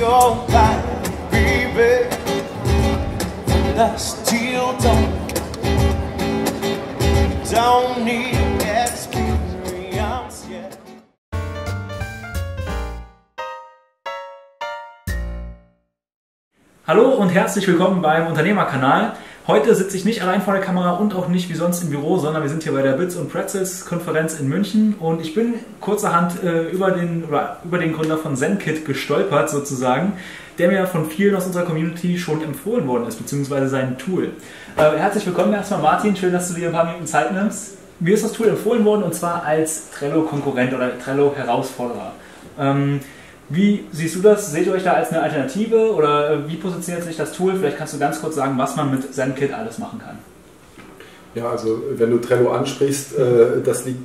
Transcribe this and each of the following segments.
your body, baby. From dusk till dawn. Don't need. Hallo und herzlich willkommen beim Unternehmerkanal. Heute sitze ich nicht allein vor der Kamera und auch nicht wie sonst im Büro, sondern wir sind hier bei der Bits und Pretzels Konferenz in München und ich bin kurzerhand äh, über, den, über den Gründer von ZenKit gestolpert sozusagen, der mir von vielen aus unserer Community schon empfohlen worden ist, beziehungsweise sein Tool. Äh, herzlich willkommen erstmal Martin, schön, dass du dir ein paar Minuten Zeit nimmst. Mir ist das Tool empfohlen worden und zwar als Trello-Konkurrent oder Trello-Herausforderer. Ähm, wie siehst du das? Seht ihr euch da als eine Alternative oder äh, wie positioniert sich das Tool? Vielleicht kannst du ganz kurz sagen, was man mit ZenKit alles machen kann. Ja, also wenn du Trello ansprichst, äh, das liegt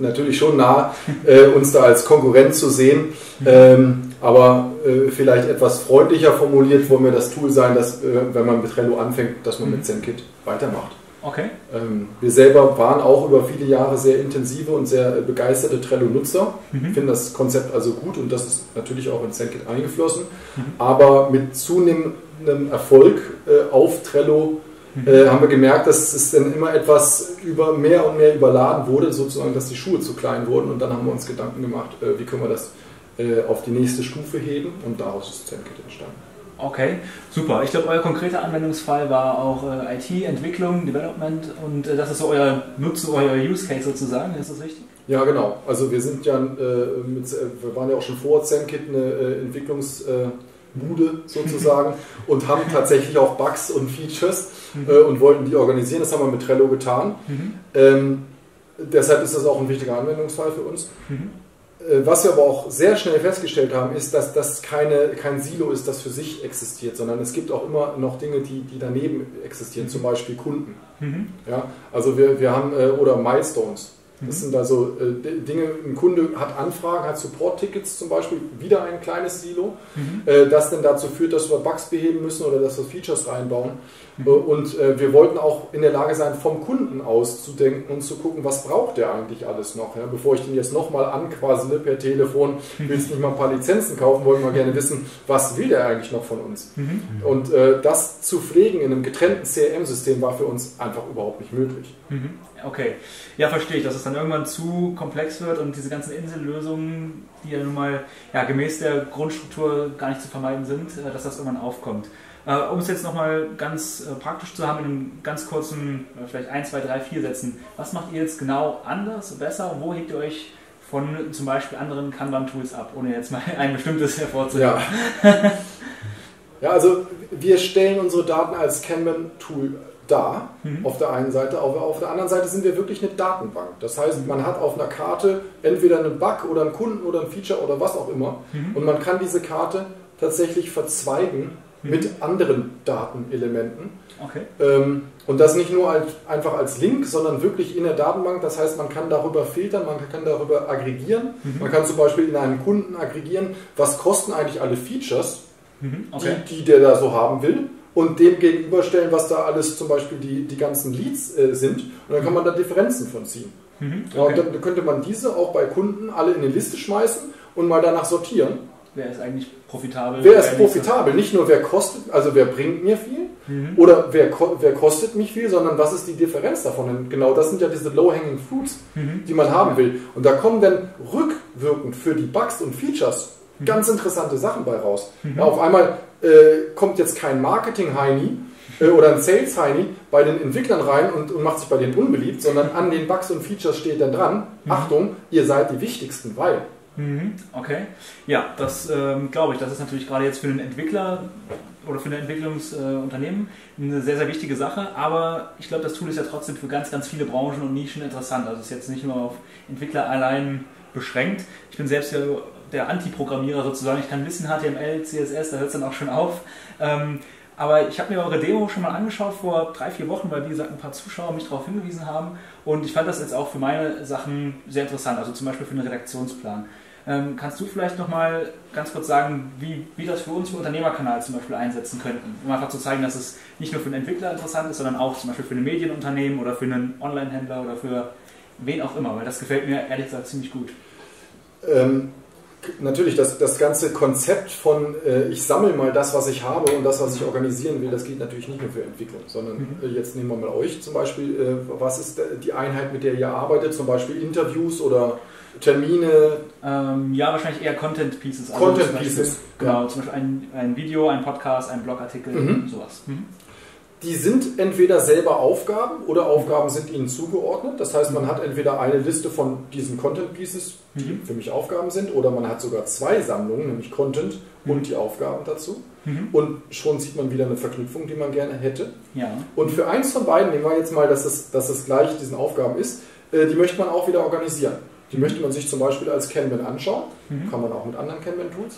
natürlich schon nah, äh, uns da als Konkurrent zu sehen. Ähm, aber äh, vielleicht etwas freundlicher formuliert wollen wir das Tool sein, dass, äh, wenn man mit Trello anfängt, dass man mit ZenKit weitermacht. Okay. Ähm, wir selber waren auch über viele Jahre sehr intensive und sehr äh, begeisterte Trello-Nutzer. Mhm. Finden das Konzept also gut und das ist natürlich auch in ZenKit eingeflossen. Aber mit zunehmendem Erfolg äh, auf Trello äh, haben wir gemerkt, dass es dann immer etwas über mehr und mehr überladen wurde, sozusagen, dass die Schuhe zu klein wurden. Und dann haben wir uns Gedanken gemacht, äh, wie können wir das äh, auf die nächste Stufe heben und daraus ist ZenKit entstanden. Okay, super. Ich glaube, euer konkreter Anwendungsfall war auch äh, IT, Entwicklung, Development und äh, das ist so euer Nutzen, euer Use Case sozusagen. Ist das richtig? Ja, genau. Also wir sind ja, äh, mit, äh, wir waren ja auch schon vor ZenKit eine äh, Entwicklungsbude sozusagen und haben tatsächlich auch Bugs und Features äh, und wollten die organisieren. Das haben wir mit Trello getan. Ähm, deshalb ist das auch ein wichtiger Anwendungsfall für uns. Äh, Was wir aber auch sehr schnell festgestellt haben, ist, dass das keine, kein Silo ist, das für sich existiert, sondern es gibt auch immer noch Dinge, die, die daneben existieren, zum Beispiel Kunden. Ja, also wir, wir haben, äh, oder Milestones. Das sind also Dinge, ein Kunde hat Anfragen, hat Support-Tickets zum Beispiel, wieder ein kleines Silo, äh, das dann dazu führt, dass wir Bugs beheben müssen oder dass wir Features reinbauen. Äh, Und äh, wir wollten auch in der Lage sein, vom Kunden aus zu denken und zu gucken, was braucht der eigentlich alles noch. Ja? Bevor ich den jetzt nochmal anquassele per Telefon, willst nicht mal ein paar Lizenzen kaufen, wollen wir gerne wissen, was will der eigentlich noch von uns. Und äh, das zu pflegen in einem getrennten CRM-System war für uns einfach überhaupt nicht möglich. Mhm. Okay. Ja, verstehe ich, dass es dann irgendwann zu komplex wird und diese ganzen Insellösungen, die ja nun mal ja, gemäß der Grundstruktur gar nicht zu vermeiden sind, äh, dass das irgendwann aufkommt. Äh, um es jetzt nochmal ganz äh, praktisch zu haben, in einem ganz kurzen, äh, vielleicht 1, 2, 3, 4 Sätzen, was macht ihr jetzt genau anders, besser? Wo hebt ihr euch von zum Beispiel anderen Kanban-Tools ab, ohne jetzt mal ein bestimmtes hervorzuheben? Ja. ja, also wir stellen unsere Daten als Kanban-Tool dar, auf der einen Seite, aber auf der anderen Seite sind wir wirklich eine Datenbank. Das heißt, man hat auf einer Karte entweder einen Bug oder einen Kunden oder ein Feature oder was auch immer und man kann diese Karte tatsächlich verzweigen mit anderen Datenelementen. Okay. Ähm, und das nicht nur als, einfach als Link, sondern wirklich in der Datenbank. Das heißt, man kann darüber filtern, man kann darüber aggregieren. Man kann zum Beispiel in einem Kunden aggregieren, was kosten eigentlich alle Features, Mhm. Okay. die, die der da so haben will. Und dem gegenüberstellen, was da alles zum Beispiel die, die ganzen Leads äh, sind. Und dann kann man da Differenzen von ziehen. Mhm. Ja, und dann könnte man diese auch bei Kunden alle in eine Liste schmeißen und mal danach sortieren. Wer ist eigentlich profitabel? Wer ist profitabel? Nicht nur wer kostet, also wer bringt mir viel Mhm. oder wer, wer kostet mich viel, sondern was ist die Differenz davon? Und genau das sind ja diese low-hanging fruits, Mhm. die man haben will. Und da kommen dann rückwirkend für die Bugs und Features Mhm. ganz interessante Sachen bei raus. Ja, auf einmal äh, kommt jetzt kein Marketing-Heini äh, oder ein Sales-Heini bei den Entwicklern rein und, und macht sich bei denen unbeliebt, sondern an den Bugs und Features steht dann dran, Achtung, ihr seid die wichtigsten, weil. Mhm, Okay. Ja, das ähm, glaube ich. Das ist natürlich gerade jetzt für einen Entwickler oder für ein Entwicklungsunternehmen eine sehr, sehr wichtige Sache. Aber ich glaube, das Tool ist ja trotzdem für ganz, ganz viele Branchen und Nischen interessant. Also es ist jetzt nicht nur auf Entwickler allein beschränkt. Ich bin selbst ja der Anti-Programmierer sozusagen. Ich kann ein bisschen HTML, CSS, da hört es dann auch schon auf. Ähm, aber ich habe mir eure Demo schon mal angeschaut vor drei, vier Wochen, weil wie gesagt ein paar Zuschauer mich darauf hingewiesen haben. Und ich fand das jetzt auch für meine Sachen sehr interessant, also zum Beispiel für einen Redaktionsplan. Ähm, kannst du vielleicht nochmal ganz kurz sagen, wie wie das für uns im Unternehmerkanal zum Beispiel einsetzen könnten? Um einfach zu zeigen, dass es nicht nur für einen Entwickler interessant ist, sondern auch zum Beispiel für ein Medienunternehmen oder für einen Online-Händler oder für wen auch immer, weil das gefällt mir ehrlich gesagt ziemlich gut. Ähm, natürlich, das, das ganze Konzept von äh, ich sammle mal das, was ich habe und das, was ich organisieren will, das geht natürlich nicht nur für Entwicklung, sondern Mhm. äh, jetzt nehmen wir mal euch zum Beispiel. Äh, was ist die Einheit, mit der ihr arbeitet? Zum Beispiel Interviews oder Termine? Ähm, ja, wahrscheinlich eher Content Pieces. Content zum Beispiel, Pieces, Genau, ja. zum Beispiel ein, ein Video, ein Podcast, ein Blogartikel, Mhm. sowas. Mhm. Die sind entweder selber Aufgaben oder Aufgaben sind ihnen zugeordnet. Das heißt, man hat entweder eine Liste von diesen Content Pieces, die Mhm. für mich Aufgaben sind, oder man hat sogar zwei Sammlungen, nämlich Content Mhm. und die Aufgaben dazu. Mhm. Und schon sieht man wieder eine Verknüpfung, die man gerne hätte. Ja. Und für eins von beiden, nehmen wir jetzt mal, dass es, dass es gleich diesen Aufgaben ist, äh, die möchte man auch wieder organisieren. Die möchte man sich zum Beispiel als Kanban anschauen, Mhm. kann man auch mit anderen Kanban-Tools.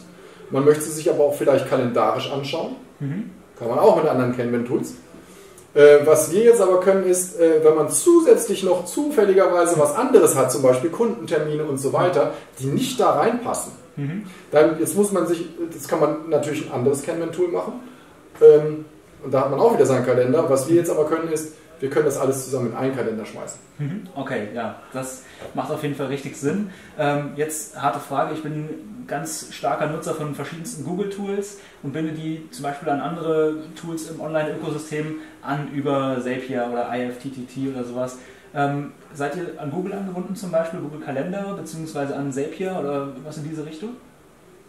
Man möchte sie sich aber auch vielleicht kalendarisch anschauen, Mhm. kann man auch mit anderen Kanban-Tools. Äh, was wir jetzt aber können, ist, äh, wenn man zusätzlich noch zufälligerweise was anderes hat, zum Beispiel Kundentermine und so weiter, die nicht da reinpassen, Mhm. dann jetzt muss man sich, das kann man natürlich ein anderes Kanban-Tool machen. Ähm, und da hat man auch wieder seinen Kalender. Was wir jetzt aber können, ist, wir können das alles zusammen in einen Kalender schmeißen. Mhm. Okay, ja, das macht auf jeden Fall richtig Sinn. Ähm, jetzt harte Frage, ich bin ganz starker Nutzer von verschiedensten Google-Tools und binde die zum Beispiel an andere Tools im Online-Ökosystem an über Zapier oder IFTTT oder sowas. Ähm, seid ihr an Google angebunden zum Beispiel, Google Kalender, beziehungsweise an Zapier oder was in diese Richtung?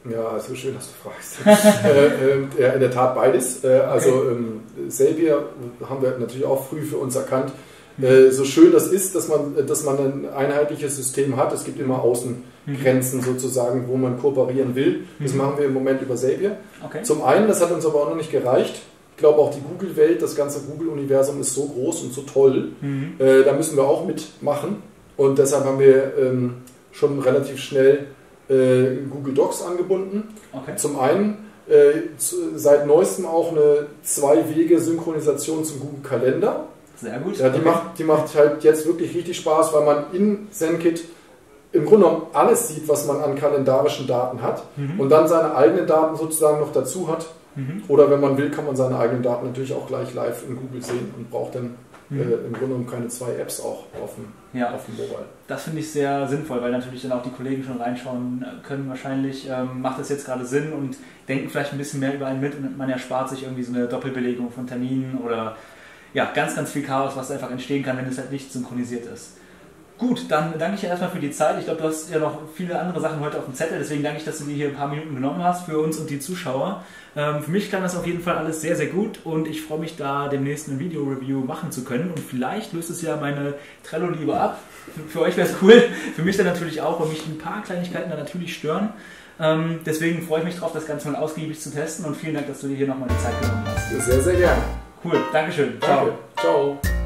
Ja, so schön, dass du fragst. äh, äh, ja, in der Tat beides. Äh, also ähm, Zapier haben wir natürlich auch früh für uns erkannt. Äh, so schön das ist, dass man, dass man ein einheitliches System hat. Es gibt immer Außengrenzen sozusagen, wo man kooperieren will. Das Mhm. machen wir im Moment über Zapier. Okay. Zum einen, das hat uns aber auch noch nicht gereicht. Ich glaube auch die Google-Welt, das ganze Google-Universum ist so groß und so toll. Mhm. Äh, da müssen wir auch mitmachen. Und deshalb haben wir ähm, schon relativ schnell äh, Google Docs angebunden. Okay. Zum einen äh, zu, seit neuestem auch eine Zwei-Wege-Synchronisation zum Google Kalender. Sehr gut. Ja, die, Okay. macht, die macht halt jetzt wirklich richtig Spaß, weil man in ZenKit im Grunde genommen alles sieht, was man an kalendarischen Daten hat Mhm. und dann seine eigenen Daten sozusagen noch dazu hat. Mhm. Oder wenn man will, kann man seine eigenen Daten natürlich auch gleich live in Google sehen und braucht dann Mhm. äh, im Grunde genommen keine zwei Apps auch auf dem, Ja, auf dem Mobile. Das finde ich sehr sinnvoll, weil natürlich dann auch die Kollegen schon reinschauen können. Wahrscheinlich ähm, macht das jetzt gerade Sinn und denken vielleicht ein bisschen mehr über einen mit und man erspart sich irgendwie so eine Doppelbelegung von Terminen oder ja, ganz, ganz viel Chaos, was einfach entstehen kann, wenn es halt nicht synchronisiert ist. Gut, dann danke ich dir erstmal für die Zeit. Ich glaube, du hast ja noch viele andere Sachen heute auf dem Zettel, deswegen danke ich, dass du dir hier ein paar Minuten genommen hast für uns und die Zuschauer. Ähm, für mich klang das auf jeden Fall alles sehr, sehr gut und ich freue mich da demnächst ein Video-Review machen zu können und vielleicht löst es ja meine Trello-Liebe ab. Für, für euch wäre es cool, für mich dann natürlich auch, weil mich ein paar Kleinigkeiten da natürlich stören. Ähm, deswegen freue ich mich drauf, das Ganze mal ausgiebig zu testen und vielen Dank, dass du dir hier nochmal die Zeit genommen hast. Sehr, sehr gerne. Cool, Dankeschön. Ciao. Danke. Ciao.